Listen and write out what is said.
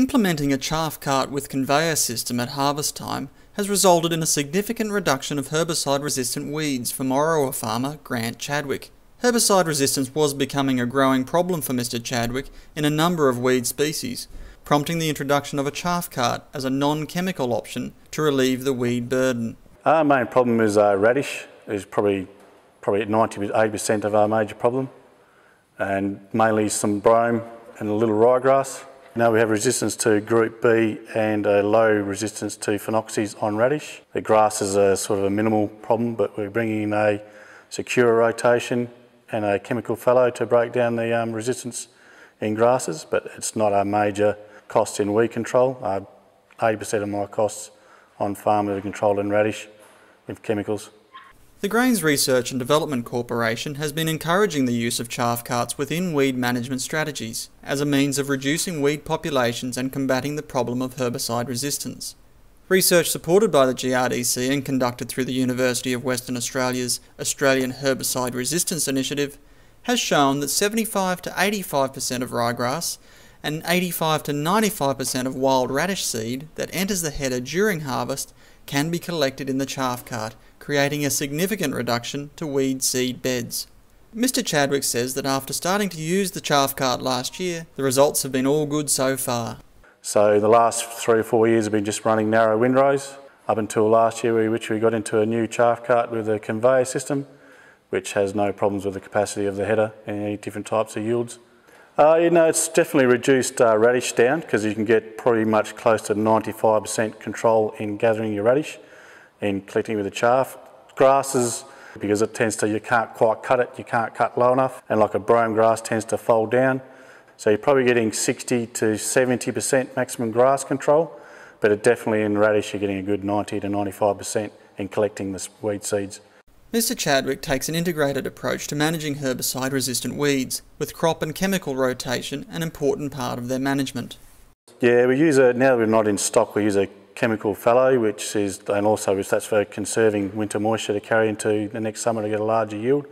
Implementing a chaff cart with conveyor system at harvest time has resulted in a significant reduction of herbicide resistant weeds for Morawa farmer Grant Chadwick. Herbicide resistance was becoming a growing problem for Mr. Chadwick in a number of weed species, prompting the introduction of a chaff cart as a non-chemical option to relieve the weed burden. Our main problem is uh, radish, is probably probably 90 80% of our major problem, and mainly some brome and a little ryegrass. Now we have resistance to group B and a low resistance to phenoxies on radish. The grass is a sort of a minimal problem, but we're bringing in a secure rotation and a chemical fallow to break down the um, resistance in grasses, but it's not a major cost in weed control. 80% of my costs on farm are controlled in radish with chemicals. The Grains Research and Development Corporation has been encouraging the use of chaff carts within weed management strategies as a means of reducing weed populations and combating the problem of herbicide resistance. Research supported by the GRDC and conducted through the University of Western Australia's Australian Herbicide Resistance Initiative has shown that 75 to 85% of ryegrass and 85 to 95% of wild radish seed that enters the header during harvest can be collected in the chaff cart creating a significant reduction to weed seed beds. Mr. Chadwick says that after starting to use the chaff cart last year, the results have been all good so far. So the last three or four years have been just running narrow windrows up until last year, which we got into a new chaff cart with a conveyor system, which has no problems with the capacity of the header and any different types of yields. Uh, you know, it's definitely reduced uh, radish down because you can get pretty much close to 95% control in gathering your radish in collecting with the chaff. Grasses, because it tends to, you can't quite cut it, you can't cut low enough, and like a brome grass tends to fold down. So you're probably getting 60 to 70% maximum grass control, but it definitely in radish you're getting a good 90 to 95% in collecting the weed seeds. Mr Chadwick takes an integrated approach to managing herbicide resistant weeds, with crop and chemical rotation an important part of their management. Yeah, we use a, now that we're not in stock, we use a chemical fallow, which is, and also that's for conserving winter moisture to carry into the next summer to get a larger yield.